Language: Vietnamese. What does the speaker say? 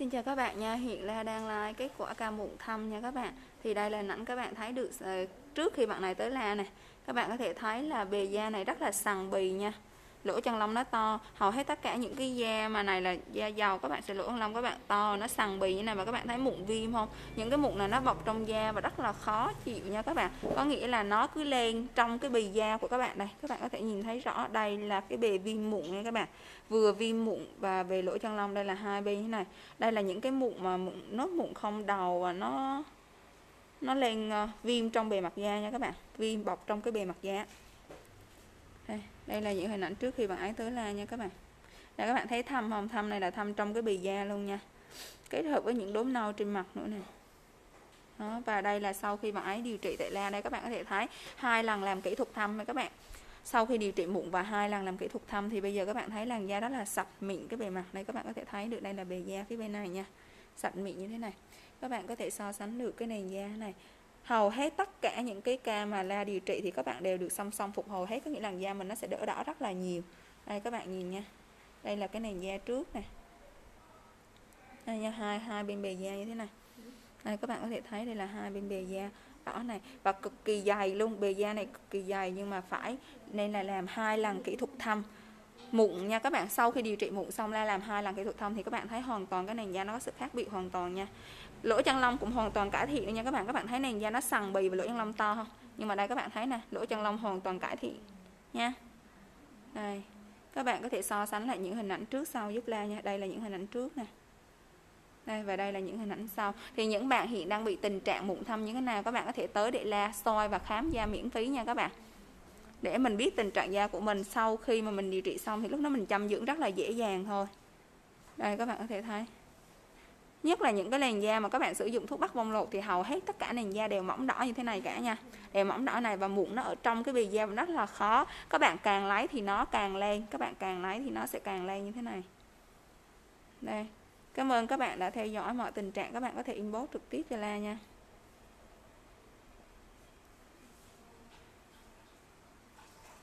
Xin chào các bạn nha, hiện là đang like kết quả ca mụn thăm nha các bạn. Thì đây là ảnh các bạn thấy được ờ, trước khi bạn này tới la này Các bạn có thể thấy là bề da này rất là sần bì nha lỗ chân lông nó to. Hầu hết tất cả những cái da mà này là da dầu các bạn sẽ lỗ chân lông các bạn to nó sần bì như này và các bạn thấy mụn viêm không? Những cái mụn này nó bọc trong da và rất là khó chịu nha các bạn. Có nghĩa là nó cứ lên trong cái bì da của các bạn đây. Các bạn có thể nhìn thấy rõ đây là cái bề viêm mụn nha các bạn. Vừa viêm mụn và về lỗ chân lông đây là hai bên như này. Đây là những cái mụn mà mụn nốt mụn không đầu và nó nó lên uh, viêm trong bề mặt da nha các bạn. Viêm bọc trong cái bề mặt da đây, đây là những hình ảnh trước khi bạn ấy tới la nha các bạn. Đây các bạn thấy thâm không? Thâm này là thâm trong cái bì da luôn nha. Kết hợp với những đốm nâu trên mặt nữa nè. Đó, và đây là sau khi bạn ấy điều trị tại la đây các bạn có thể thấy hai lần làm kỹ thuật thâm này các bạn. Sau khi điều trị mụn và hai lần làm kỹ thuật thâm thì bây giờ các bạn thấy làn da rất là sạch mịn cái bề mặt đây các bạn có thể thấy được đây là bề da phía bên này nha. Sạch mịn như thế này. Các bạn có thể so sánh được cái nền da này hầu hết tất cả những cái ca mà la điều trị thì các bạn đều được song song phục hồi hết. Có nghĩa là da mình nó sẽ đỡ đỏ rất là nhiều. Đây, các bạn nhìn nha. Đây là cái nền da trước nè. Đây nha, hai hai bên bề da như thế này. Đây, các bạn có thể thấy đây là hai bên bề da đỏ này. Và cực kỳ dày luôn. Bề da này cực kỳ dày nhưng mà phải nên là làm hai lần kỹ thuật thăm mụn nha. Các bạn sau khi điều trị mụn xong la làm hai lần kỹ thuật thâm thì các bạn thấy hoàn toàn cái nền da nó có sự khác biệt hoàn toàn nha. Lỗ chân lông cũng hoàn toàn cải thiện nha các bạn. Các bạn thấy nền da nó sần bì và lỗ chân lông to không? Nhưng mà đây các bạn thấy nè, lỗ chân lông hoàn toàn cải thiện nha. Đây, các bạn có thể so sánh lại những hình ảnh trước sau giúp la nha. Đây là những hình ảnh trước nè. Đây, và đây là những hình ảnh sau. Thì những bạn hiện đang bị tình trạng mụn thâm như thế nào, các bạn có thể tới để la soi và khám da miễn phí nha các bạn để mình biết tình trạng da của mình sau khi mà mình điều trị xong thì lúc đó mình chăm dưỡng rất là dễ dàng thôi. Đây, các bạn có thể thấy. Nhất là những cái làn da mà các bạn sử dụng thuốc bắc bông lột thì hầu hết tất cả làn da đều mỏng đỏ như thế này cả nha. Đều mỏng đỏ này và mụn nó ở trong cái bì da rất là khó. Các bạn càng lấy thì nó càng lên các bạn càng lấy thì nó sẽ càng lên như thế này. Đây. Cảm ơn các bạn đã theo dõi mọi tình trạng. Các bạn có thể inbox trực tiếp cho la nha.